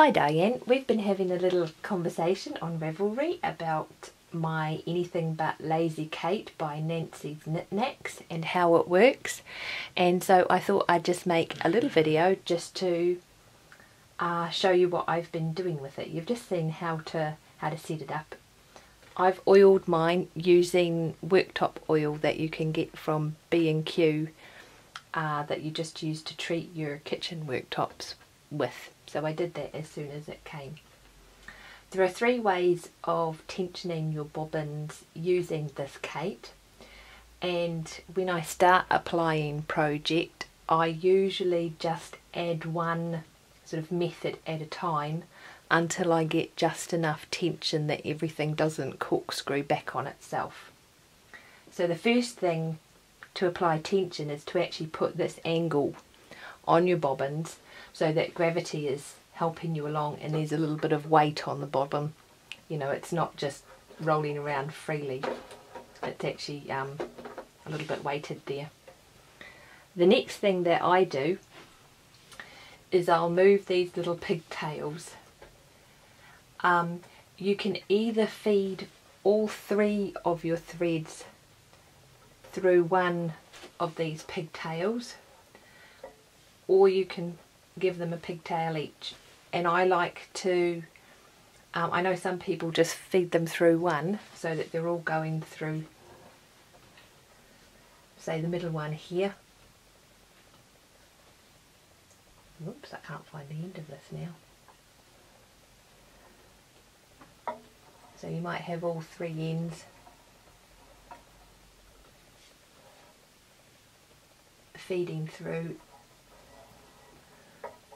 Hi Diane, we've been having a little conversation on Ravelry about my Anything But Lazy Kate by Nancy's Knit Knacks and how it works and so I thought I'd just make a little video just to uh, show you what I've been doing with it. You've just seen how to how to set it up. I've oiled mine using worktop oil that you can get from B&Q uh, that you just use to treat your kitchen worktops with. So I did that as soon as it came. There are three ways of tensioning your bobbins using this Kate and when I start applying project I usually just add one sort of method at a time until I get just enough tension that everything doesn't corkscrew back on itself. So the first thing to apply tension is to actually put this angle on your bobbins so that gravity is helping you along and there's a little bit of weight on the bottom. You know, it's not just rolling around freely. It's actually um, a little bit weighted there. The next thing that I do is I'll move these little pigtails. Um, you can either feed all three of your threads through one of these pigtails or you can give them a pigtail each. And I like to um, I know some people just feed them through one so that they're all going through say the middle one here. Oops, I can't find the end of this now. So you might have all three ends. Feeding through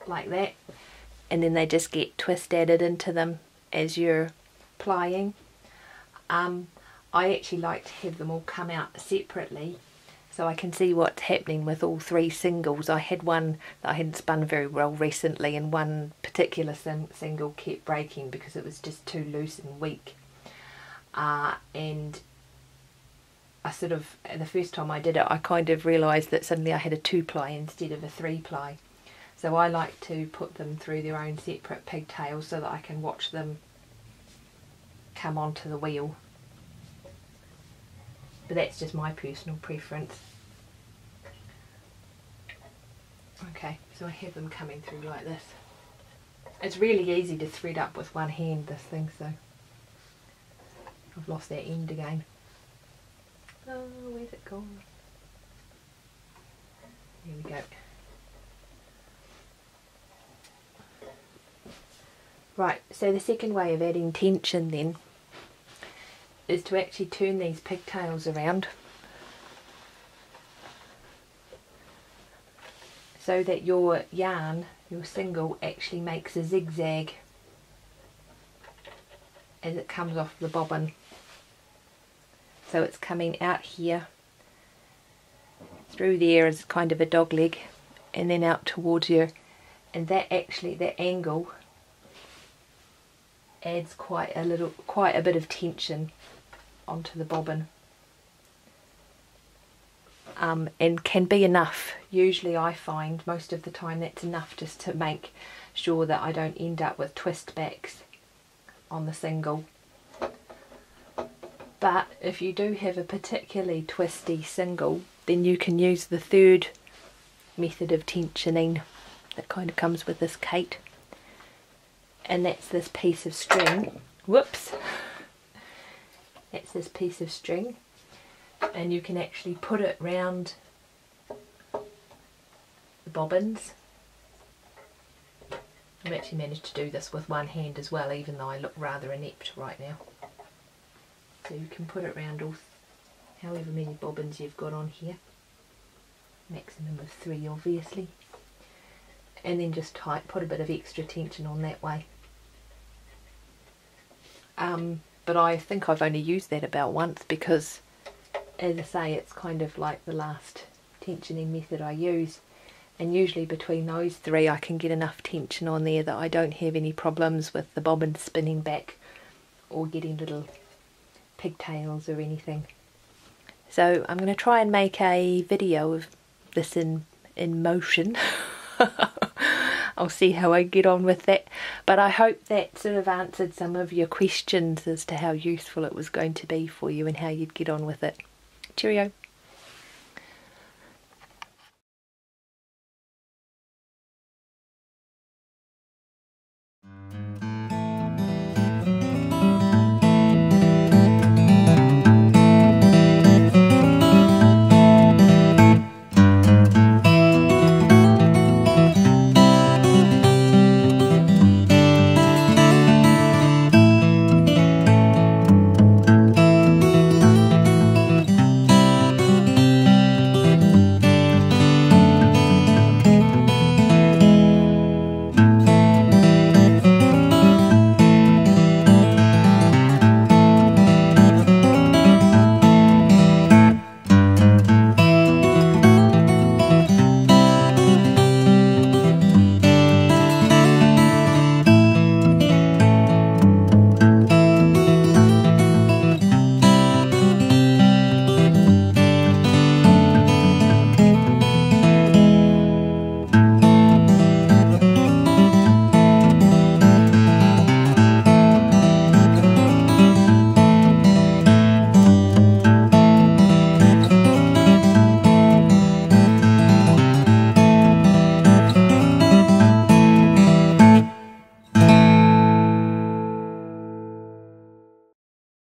like that and then they just get twist added into them as you're plying. Um, I actually like to have them all come out separately so I can see what's happening with all three singles. I had one that I hadn't spun very well recently and one particular single kept breaking because it was just too loose and weak. Uh, and I sort of, the first time I did it, I kind of realised that suddenly I had a two ply instead of a three ply. So I like to put them through their own separate pigtails so that I can watch them come onto the wheel. But that's just my personal preference. Okay, so I have them coming through like this. It's really easy to thread up with one hand, this thing, so I've lost that end again. Oh, where's it gone? Here we go. Right, so the second way of adding tension then is to actually turn these pigtails around so that your yarn, your single, actually makes a zigzag as it comes off the bobbin. So it's coming out here through there as kind of a dog leg and then out towards you and that actually, that angle adds quite a little, quite a bit of tension onto the bobbin. Um, and can be enough. Usually I find most of the time that's enough just to make sure that I don't end up with twist backs on the single. But if you do have a particularly twisty single then you can use the third method of tensioning that kind of comes with this Kate and that's this piece of string. Whoops. That's this piece of string. And you can actually put it round the bobbins. I've actually managed to do this with one hand as well even though I look rather inept right now. So you can put it round all however many bobbins you've got on here. Maximum of three obviously. And then just tight put a bit of extra tension on that way um, but I think I've only used that about once because as I say it's kind of like the last tensioning method I use and usually between those three I can get enough tension on there that I don't have any problems with the bobbin spinning back or getting little pigtails or anything. So I'm going to try and make a video of this in, in motion I'll see how I get on with that. But I hope that sort of answered some of your questions as to how useful it was going to be for you and how you'd get on with it. Cheerio.